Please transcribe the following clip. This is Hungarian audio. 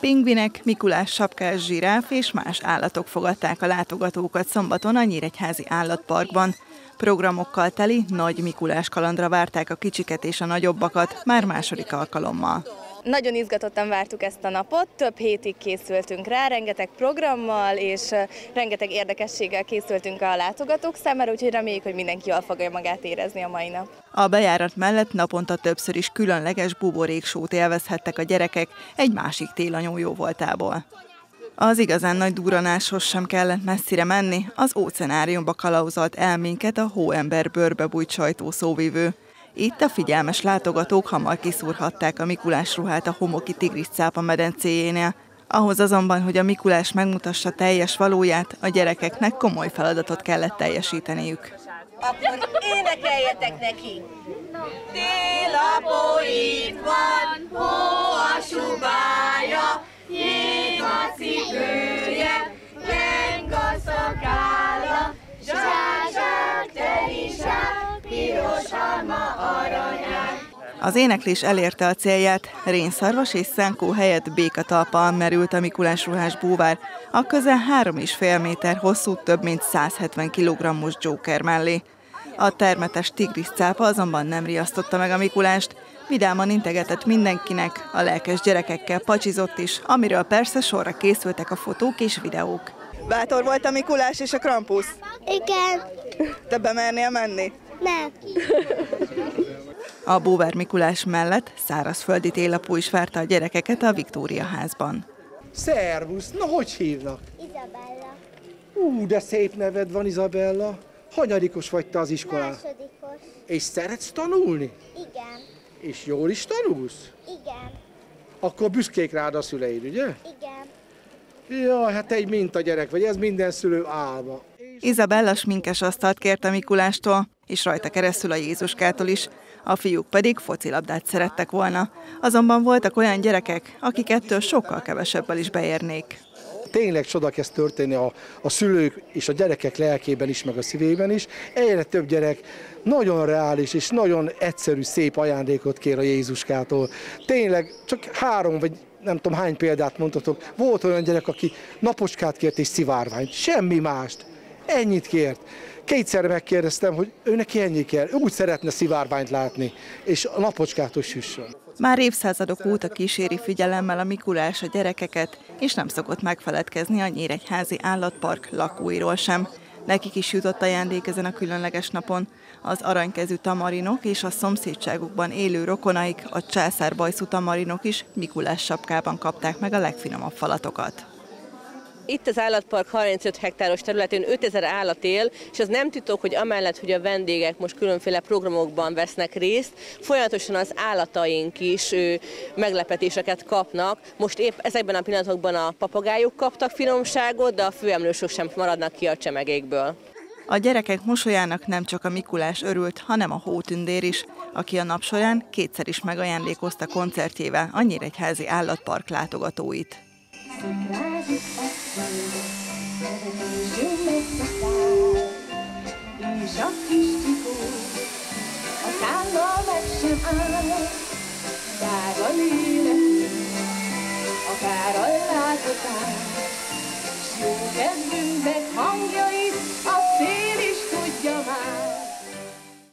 Pingvinek, Mikulás sapkás zsiráf és más állatok fogadták a látogatókat szombaton a Nyíregyházi Állatparkban. Programokkal teli, nagy Mikulás kalandra várták a kicsiket és a nagyobbakat, már második alkalommal. Nagyon izgatottan vártuk ezt a napot, több hétig készültünk rá, rengeteg programmal és rengeteg érdekességgel készültünk a látogatók számára, úgyhogy reméljük, hogy mindenki jól fogja magát érezni a mai nap. A bejárat mellett naponta többször is különleges buboréksót élvezhettek a gyerekek egy másik télanyó jó voltából. Az igazán nagy duranáshoz sem kellett messzire menni, az óceánáriumba kalauzolt el minket a hóember bőrbe bújt sajtó szóvívő. Itt a figyelmes látogatók hamar kiszúrhatták a Mikulás ruhát a homoki tigris cápa medencéjénél. Ahhoz azonban, hogy a Mikulás megmutassa teljes valóját, a gyerekeknek komoly feladatot kellett teljesíteniük. Akkor énekeljetek neki! Télapó itt van, Az éneklés elérte a célját, rénszarvas és szánkó helyett békatalpal merült a Mikulás ruhás búvár, a közel 3,5 méter hosszú, több mint 170 kg-os Joker mellé. A termetes tigris cápa azonban nem riasztotta meg a Mikulást, vidáman integetett mindenkinek, a lelkes gyerekekkel pacsizott is, amiről persze sorra készültek a fotók és videók. Bátor volt a Mikulás és a Krampusz? Igen. Te bemernél menni? Nem. A Bóver Mikulás mellett szárazföldi télapó is várta a gyerekeket a Viktória házban. Szervusz, na hogy hívnak? Izabella. Ú, de szép neved van, Izabella. Hanyadikos vagy te az iskolán? Másodikos. És szeretsz tanulni? Igen. És jól is tanulsz? Igen. Akkor büszkék rád a szüleid, ugye? Igen. Jaj, hát egy minta gyerek vagy, ez minden szülő álma. Izabella sminkes asztalt kért a Mikulástól, és rajta keresztül a Jézuskától is. A fiúk pedig focilabdát szerettek volna. Azonban voltak olyan gyerekek, akik ettől sokkal kevesebbel is beérnék. Tényleg csoda kezd történni a, a szülők és a gyerekek lelkében is, meg a szívében is. Egyre több gyerek nagyon reális és nagyon egyszerű, szép ajándékot kér a Jézuskától. Tényleg csak három vagy nem tudom hány példát mondhatok. Volt olyan gyerek, aki napocskát kért és szivárványt, semmi mást. Ennyit kért. Kétszer megkérdeztem, hogy ő neki ennyi kell. Ő úgy szeretne szivárványt látni, és a napocskától süssön. Már évszázadok óta kíséri figyelemmel a Mikulás a gyerekeket, és nem szokott megfeledkezni a Nyíregyházi Állatpark lakóiról sem. Nekik is jutott ajándék ezen a különleges napon. Az aranykezű tamarinok és a szomszédságukban élő rokonaik, a császárbajszú tamarinok is Mikulás sapkában kapták meg a legfinomabb falatokat. Itt az állatpark 35 hektáros területén 5000 állat él, és az nem titok, hogy amellett, hogy a vendégek most különféle programokban vesznek részt, folyamatosan az állataink is ő, meglepetéseket kapnak. Most épp ezekben a pillanatokban a papagájuk kaptak finomságot, de a főemlősök sem maradnak ki a csemegékből. A gyerekek mosolyának nem csak a Mikulás örült, hanem a hótündér is, aki a nap során kétszer is megajándékozta koncertjével a Nyíregyházi Állatpark látogatóit. És a kis csikó a szállal meg sem áll, Drága lélekünk, akár a